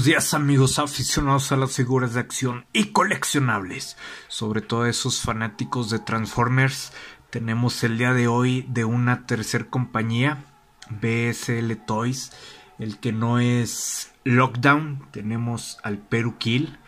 buenos días amigos aficionados a las figuras de acción y coleccionables, sobre todo esos fanáticos de Transformers. Tenemos el día de hoy de una tercer compañía, BSL Toys, el que no es Lockdown, tenemos al Peru Kill.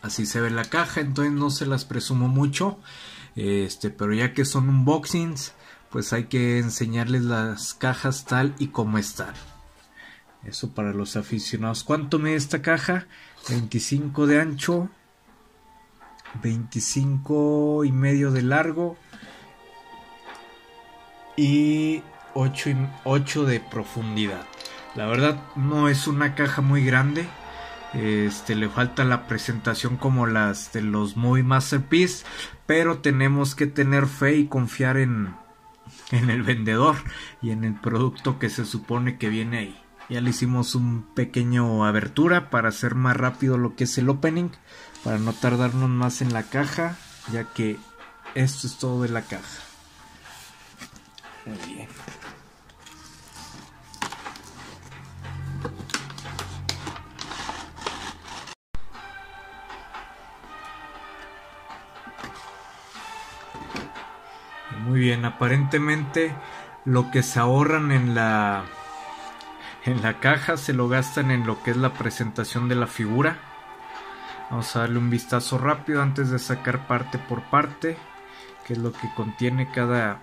Así se ve la caja, entonces no se las presumo mucho. Este, pero ya que son unboxings, pues hay que enseñarles las cajas tal y como están. Eso para los aficionados. ¿Cuánto mide esta caja? 25 de ancho, 25 y medio de largo y 8, 8 de profundidad. La verdad no es una caja muy grande. Este le falta la presentación como las de los Movie Masterpiece, pero tenemos que tener fe y confiar en en el vendedor y en el producto que se supone que viene ahí. Ya le hicimos un pequeño abertura para hacer más rápido lo que es el opening, para no tardarnos más en la caja, ya que esto es todo de la caja. Muy bien. Muy bien, aparentemente lo que se ahorran en la en la caja se lo gastan en lo que es la presentación de la figura. Vamos a darle un vistazo rápido antes de sacar parte por parte, que es lo que contiene cada...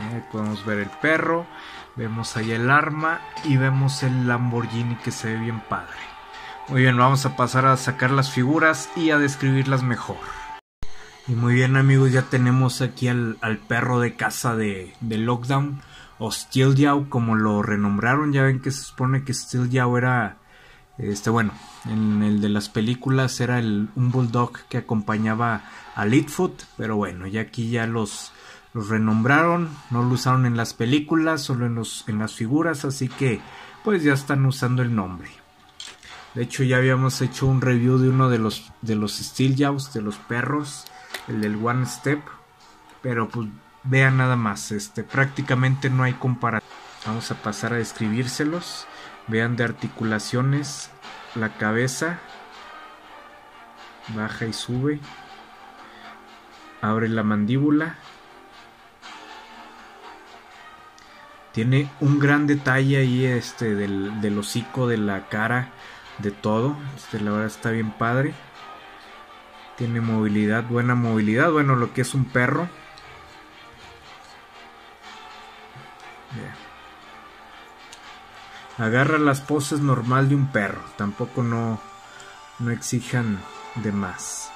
Eh, podemos ver el perro, vemos ahí el arma y vemos el Lamborghini que se ve bien padre. Muy bien, vamos a pasar a sacar las figuras y a describirlas mejor. Y muy bien amigos, ya tenemos aquí al, perro de casa de, de Lockdown o Steel como lo renombraron. Ya ven que se supone que Steel era, este bueno, en el de las películas era el, un bulldog que acompañaba a Litfoot, pero bueno, ya aquí ya los, los renombraron, no lo usaron en las películas, solo en, los, en las figuras, así que pues ya están usando el nombre. De hecho ya habíamos hecho un review de uno de los de los Steel de los perros el del One Step, pero pues vean nada más, este prácticamente no hay comparación. Vamos a pasar a describírselos. Vean de articulaciones, la cabeza baja y sube. Abre la mandíbula. Tiene un gran detalle ahí este del, del hocico, de la cara, de todo. Este la verdad está bien padre. Tiene movilidad, buena movilidad. Bueno, lo que es un perro. Agarra las poses normal de un perro. Tampoco no, no exijan de más.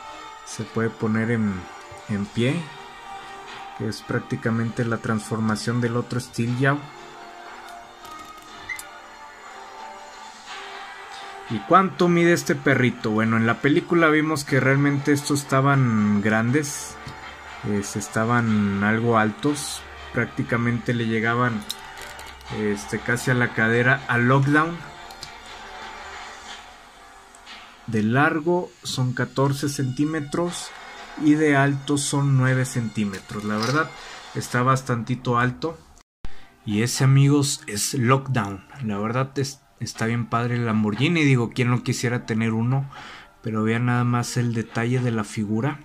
Se puede poner en, en pie. Que es prácticamente la transformación del otro Steel. ¿Y cuánto mide este perrito? Bueno, en la película vimos que realmente estos estaban grandes, estaban algo altos, prácticamente le llegaban este, casi a la cadera al lockdown. De largo son 14 centímetros y de alto son 9 centímetros. La verdad está bastantito alto. Y ese amigos es Lockdown. La verdad es está bien padre el Lamborghini, digo, quién no quisiera tener uno, pero vean nada más el detalle de la figura.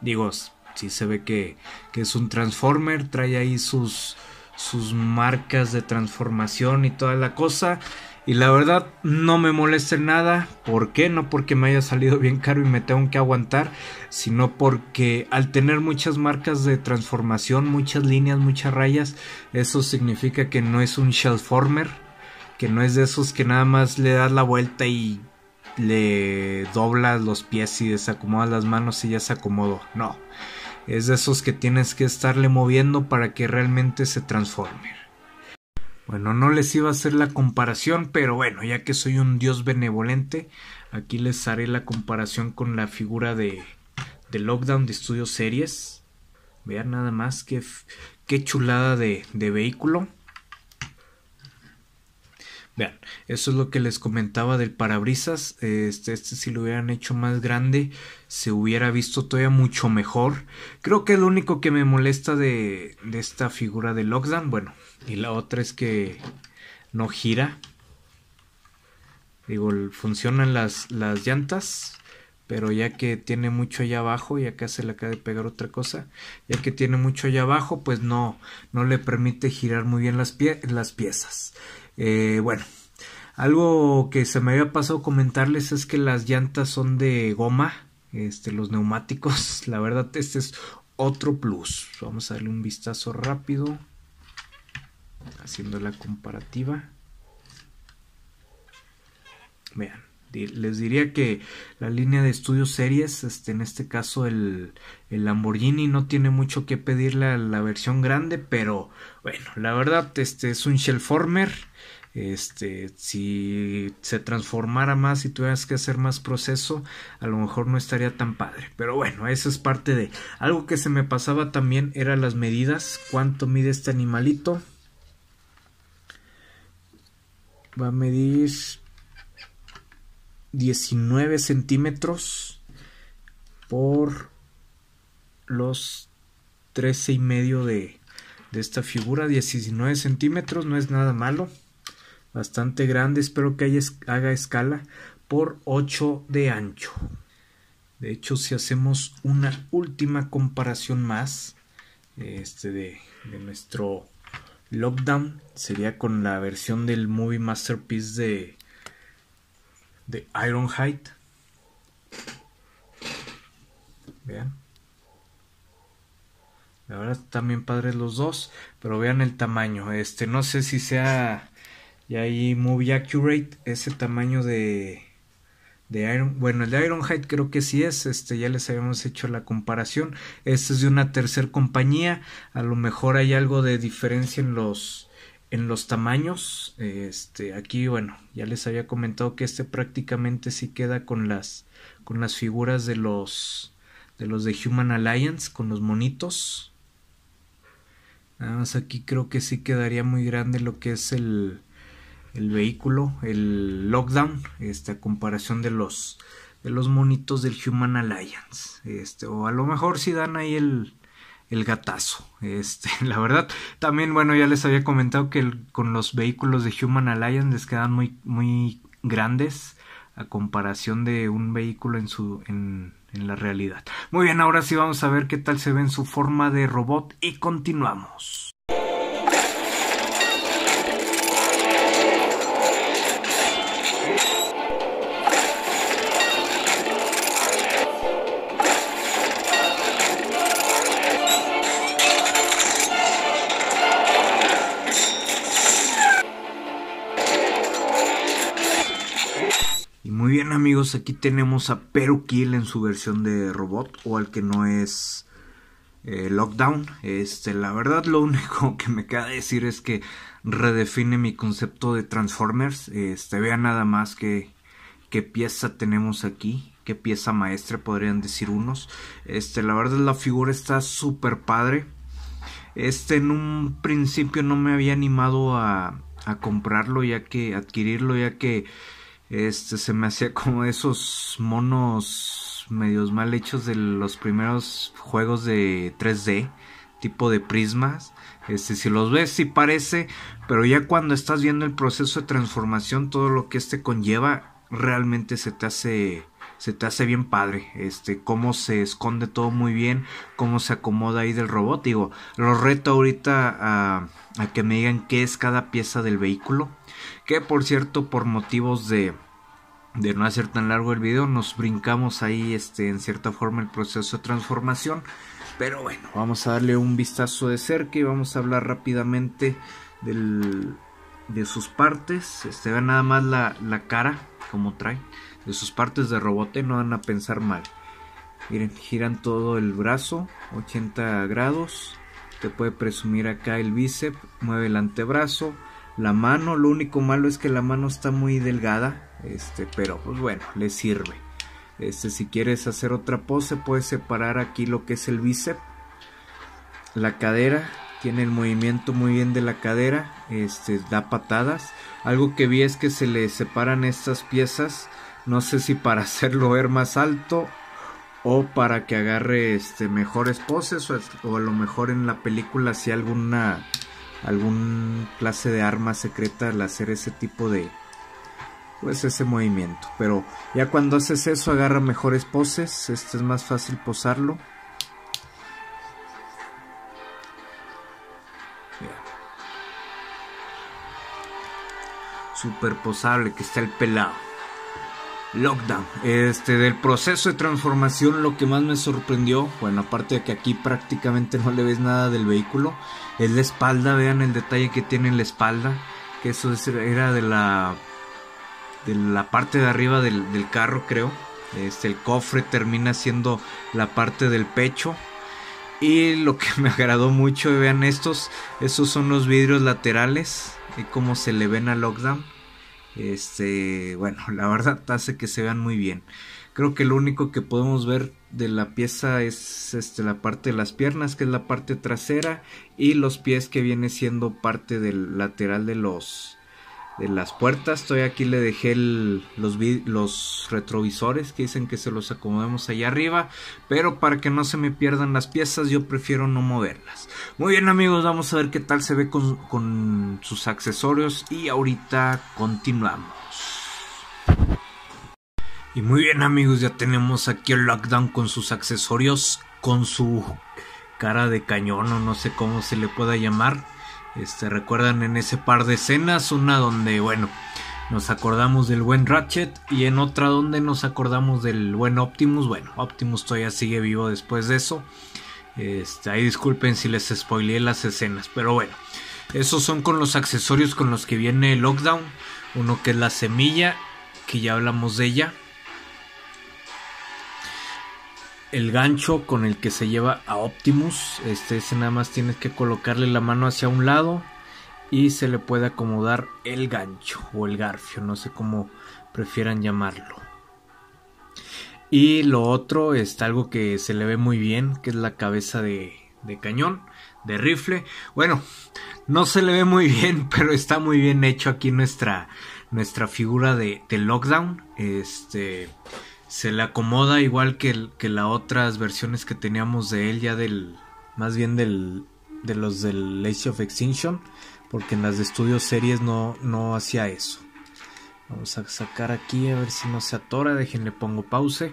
Digo, sí se ve que, que es un Transformer, trae ahí sus, sus marcas de transformación y toda la cosa. Y la verdad no me molesta nada. ¿Por qué? No porque me haya salido bien caro y me tengo que aguantar, sino porque al tener muchas marcas de transformación, muchas líneas, muchas rayas, eso significa que no es un Shellformer que no es de esos que nada más le das la vuelta y le doblas los pies y desacomodas las manos y ya se acomodó. No, es de esos que tienes que estarle moviendo para que realmente se transforme. Bueno, no les iba a hacer la comparación, pero bueno, ya que soy un dios benevolente, aquí les haré la comparación con la figura de, de Lockdown de Studio Series. Vean nada más qué, qué chulada de, de vehículo. Vean, eso es lo que les comentaba del parabrisas. Este, este si lo hubieran hecho más grande, se hubiera visto todavía mucho mejor. Creo que lo único que me molesta de, de esta figura de Lockdown. Bueno, y la otra es que no gira. Digo, funcionan las, las llantas, pero ya que tiene mucho allá abajo, y acá se le acaba de pegar otra cosa, ya que tiene mucho allá abajo, pues no, no le permite girar muy bien las, piezas. Eh, bueno, algo que se me había pasado comentarles es que las llantas son de goma, este, los neumáticos, la verdad este es otro plus. Vamos a darle un vistazo rápido, haciendo la comparativa. Vean, les diría que la línea de estudios series, este, en este caso el, el, Lamborghini no tiene mucho que pedirle a la versión grande, pero bueno, la verdad este es un Shellformer. Este, si se transformara más y tuvieras que hacer más proceso, a lo mejor no estaría tan padre. Pero bueno, eso es parte de algo que se me pasaba también era las medidas, cuánto mide este animalito. Va a medir 19 centímetros por los 13 y medio de, de esta figura. 19 centímetros no es nada malo. Bastante grande espero que haga escala por 8 de ancho. De hecho si hacemos una última comparación más este de, de nuestro lockdown sería con la versión del movie masterpiece de de Ironhide. Vean. La verdad también padres los dos, pero vean el tamaño. Este, no sé si sea ya ahí Movie Accurate ese tamaño de de Iron, bueno, el de Ironhide creo que sí es, este ya les habíamos hecho la comparación. Este es de una tercera compañía, a lo mejor hay algo de diferencia en los en los tamaños, este, aquí, bueno, ya les había comentado que este prácticamente sí queda con las, con las figuras de los, de los de Human Alliance, con los monitos. Nada más aquí creo que sí quedaría muy grande lo que es el, el vehículo, el lockdown, esta comparación de los, de los monitos del Human Alliance, este, o a lo mejor si dan ahí el, el gatazo. Este, la verdad, también, bueno, ya les había comentado que con los vehículos de Human Alliance les quedan muy, muy grandes a comparación de un vehículo en su, en, en la realidad. Muy bien, ahora sí vamos a ver qué tal se ve en su forma de robot y continuamos. Aquí tenemos a Perukill en su versión de robot o al que no es eh, Lockdown. Este, la verdad lo único que me queda decir es que redefine mi concepto de Transformers. Este, vean nada más que qué pieza tenemos aquí, qué pieza maestra podrían decir unos. Este, la verdad la figura está súper padre. Este en un principio no me había animado a, a comprarlo ya que adquirirlo ya que este se me hacía como esos monos medios mal hechos de los primeros juegos de 3D, tipo de prismas. Este, si los ves, sí parece, pero ya cuando estás viendo el proceso de transformación, todo lo que este conlleva, realmente se te hace se te hace bien padre, este, cómo se esconde todo muy bien, cómo se acomoda ahí del robot, digo, lo reto ahorita a, que me digan qué es cada pieza del vehículo, que por cierto por motivos de de no hacer tan largo el video nos brincamos ahí este en cierta forma el proceso de transformación. Pero bueno vamos a darle un vistazo de cerca y vamos a hablar rápidamente del, de sus partes. Este vean nada más la, la cara como trae de sus partes de robote no van a pensar mal. Miren giran todo el brazo 80 grados. Te puede presumir acá el bíceps mueve el antebrazo la mano. Lo único malo es que la mano está muy delgada este pero pues bueno le sirve. Este si quieres hacer otra pose puedes separar aquí lo que es el bíceps la cadera tiene el movimiento muy bien de la cadera este da patadas. Algo que vi es que se le separan estas piezas no sé si para hacerlo ver más alto o para que agarre este mejores poses o, a lo mejor en la película si alguna algún clase de arma secreta al hacer ese tipo de pues ese movimiento. Pero ya cuando haces eso agarra mejores poses este es más fácil posarlo super posable que está el pelado Lockdown. Este, del proceso de transformación, lo que más me sorprendió, bueno, aparte de que aquí prácticamente no le ves nada del vehículo, es la espalda. Vean el detalle que tiene en la espalda, que eso era de la, de la parte de arriba del, carro, creo. Este, el cofre termina siendo la parte del pecho. Y lo que me agradó mucho, vean estos, esos son los vidrios laterales cómo se le ven a Lockdown este, bueno, la verdad hace que se vean muy bien. Creo que lo único que podemos ver de la pieza es este, la parte de las piernas, que es la parte trasera, y los pies que viene siendo parte del lateral de los de las puertas. Estoy aquí le dejé los, los retrovisores que dicen que se los acomodemos allá arriba. Pero para que no se me pierdan las piezas yo prefiero no moverlas. Muy bien amigos, vamos a ver qué tal se ve con, con sus accesorios. Y ahorita continuamos. Y muy bien amigos, ya tenemos aquí el lockdown con sus accesorios. Con su cara de cañón o no sé cómo se le pueda llamar. Este, recuerdan en ese par de escenas, una donde, bueno, nos acordamos del buen Ratchet y en otra donde nos acordamos del buen Optimus. Bueno, Optimus todavía sigue vivo después de eso. Este, ahí disculpen si les spoileé las escenas, pero bueno, esos son con los accesorios con los que viene Lockdown. Uno que es la semilla, que ya hablamos de ella el gancho con el que se lleva a Optimus. Este nada más tienes que colocarle la mano hacia un lado y se le puede acomodar el gancho o el garfio, no sé cómo prefieran llamarlo. Y lo otro es algo que se le ve muy bien, que es la cabeza de, de cañón, de rifle. Bueno, no se le ve muy bien, pero está muy bien hecho aquí nuestra, nuestra figura de, de Lockdown. Este se le acomoda igual que, que las otras versiones que teníamos de él, ya del, más bien del, de los del Lazy of Extinction, porque en las de estudio series no, no hacía eso. Vamos a sacar aquí a ver si no se atora, déjenle pongo pause.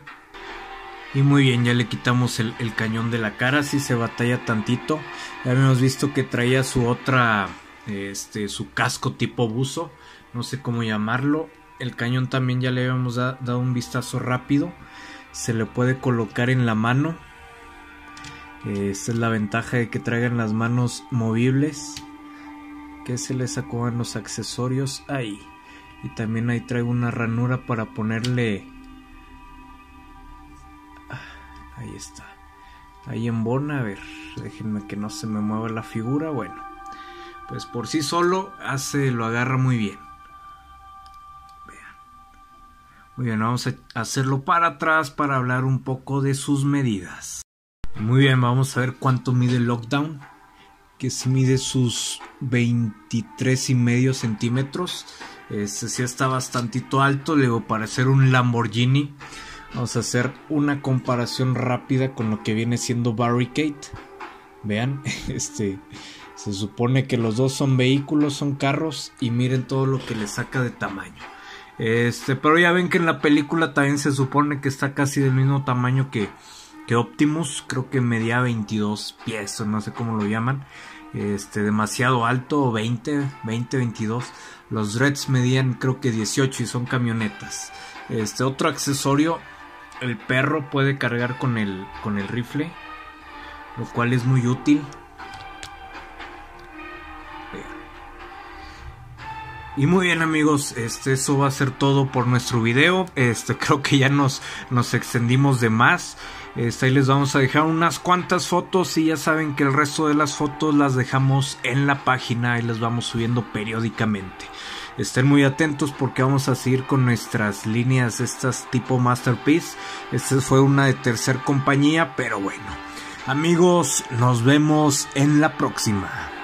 Y muy bien, ya le quitamos el, el cañón de la cara, si se batalla tantito. Ya habíamos visto que traía su otra, este, su casco tipo buzo, no sé cómo llamarlo el cañón también ya le habíamos dado un vistazo rápido. Se le puede colocar en la mano. Esta es la ventaja de que traigan las manos movibles. Que se les acomodan los accesorios ahí. Y también ahí traigo una ranura para ponerle... Ah, ahí está. Ahí en bona, a ver, déjenme que no se me mueva la figura. Bueno, pues por sí solo hace, lo agarra muy bien. Muy bien, vamos a hacerlo para atrás para hablar un poco de sus medidas. Muy bien, vamos a ver cuánto mide el lockdown. Que si mide sus 23 y medio centímetros. Este sí está bastantito alto. Luego para hacer un Lamborghini. Vamos a hacer una comparación rápida con lo que viene siendo Barricade. Vean, este se supone que los dos son vehículos, son carros y miren todo lo que le saca de tamaño. Este, pero ya ven que en la película también se supone que está casi del mismo tamaño que, que Optimus. Creo que medía 22 pies, o no sé cómo lo llaman. Este, demasiado alto, 20, 20, 22. Los Reds medían creo que 18 y son camionetas. Este, otro accesorio, el perro puede cargar con el, con el rifle, lo cual es muy útil. Y muy bien amigos, este, eso va a ser todo por nuestro video. Este, creo que ya nos, extendimos de más. Este, ahí les vamos a dejar unas cuantas fotos y ya saben que el resto de las fotos las dejamos en la página y las vamos subiendo periódicamente. Estén muy atentos porque vamos a seguir con nuestras líneas estas tipo Masterpiece. Esta fue una de tercer compañía, pero bueno. Amigos, nos vemos en la próxima.